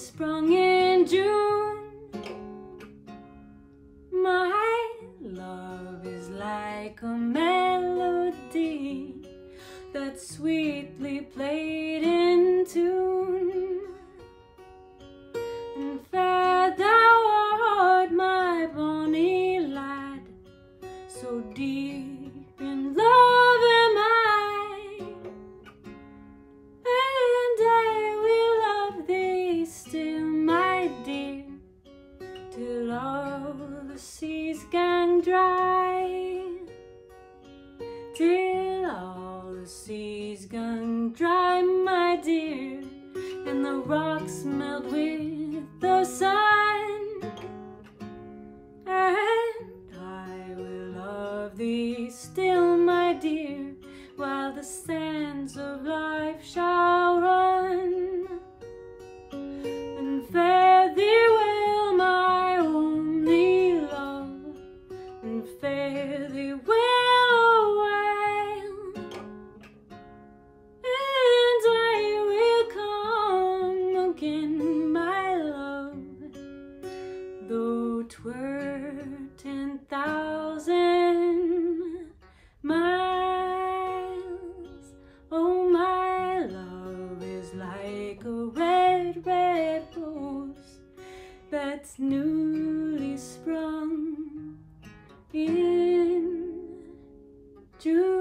sprung in June. My love is like a melody that's sweetly played in tune. And fair thou art, my bonny lad, so deep. Dry, till all the seas gang dry, my dear, and the rocks melt with the sun. And I will love thee still, my dear, while the sands of life shall oh. And I will come again, my love, though 'twere ten thousand miles. Oh, my love is like a red, red rose that's new Do.